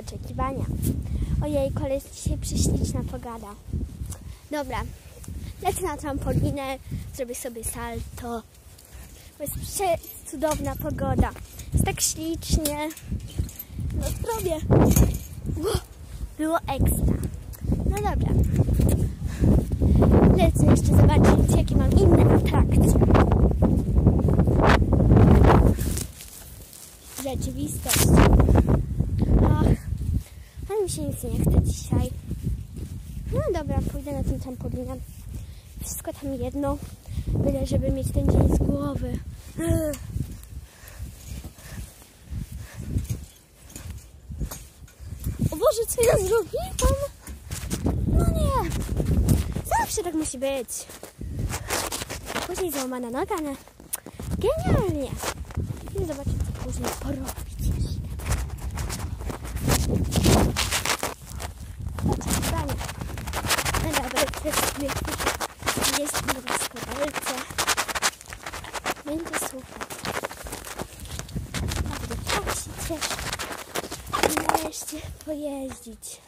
oczekiwania. Ojej, koleś dzisiaj prześliczna pogoda. Dobra, lecę na trampolinę, zrobię sobie salto. Bo jest cudowna pogoda. Jest tak ślicznie. No. Ło, Było ekstra. No dobra. Lecę jeszcze zobaczyć, jakie mam inne atrakcje. Rzeczywistość. Ale mi się nic nie chce dzisiaj. No dobra, pójdę na ten trampolinę. Wszystko tam jedno. Byle, żeby mieć ten dzień z głowy. O Boże, co ja zrobiłam? No nie. Zawsze tak musi być. Później załamana noga, no. Genialnie. I zobaczę, co później porobić jeszcze. Oczekiwanie. No dobra, teraz sobie jest na skóralce. Będzie super. Naprawdę, tak się cieszę. Nareszcie pojeździć.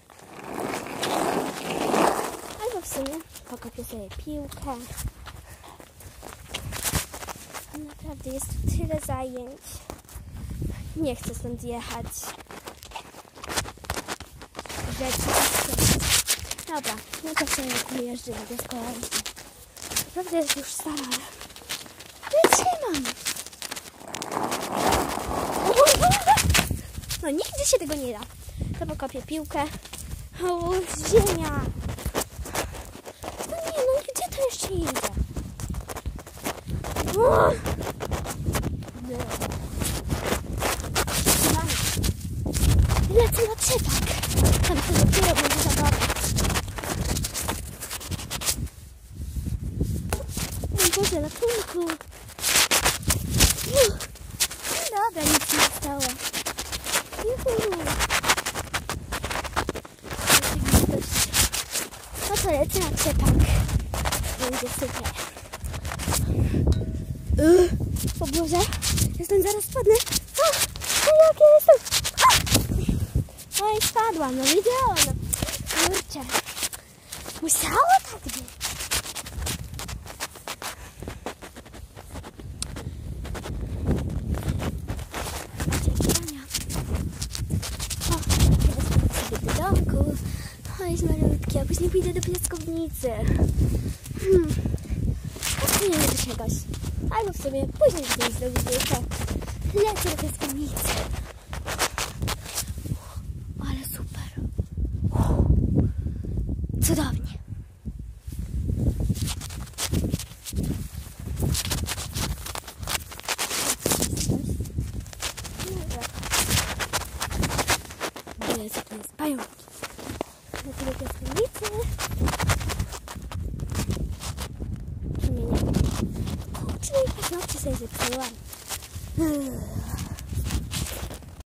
Albo w sumie pokopię sobie piłkę. Naprawdę jest tu tyle zajęć. Nie chcę stąd jechać. Rzeczywiście. Dobra, no to sobie pojeżdżymy do szkoły. Naprawdę jest już stara, wytrzymam. No nigdy się tego nie da. To pokopię piłkę. O, ziemia. No nie, no gdzie to jeszcze idzie? O! No. Lecę na trzepak. Tam to dopiero będzie zabawa. Mój Boże, ratunku. Uff. Dobra, nic się nie stało. Juhu. Rzeczywistość. No lecę na trzepak. Będzie super. Ugh. O Boże, jestem zaraz spadnę. A, no jak ja jestem? A! No i spadłam, no widziałam. No. Kurczę. Musiało tak być. Oczekiwania. O, teraz pójdę sobie do domku. Jest malutki, a później pójdę do piaskownicy. Hmm. Nie do czegoś. Albo w sumie później gdzieś zrobić jeszcze. Lecę do piaskownicy. Ale super. Cudownie. Jest, jest pająk. Lecę do piaskownicy. Przemieniam. Kurczę, no i paznokcie sobie zepsułam.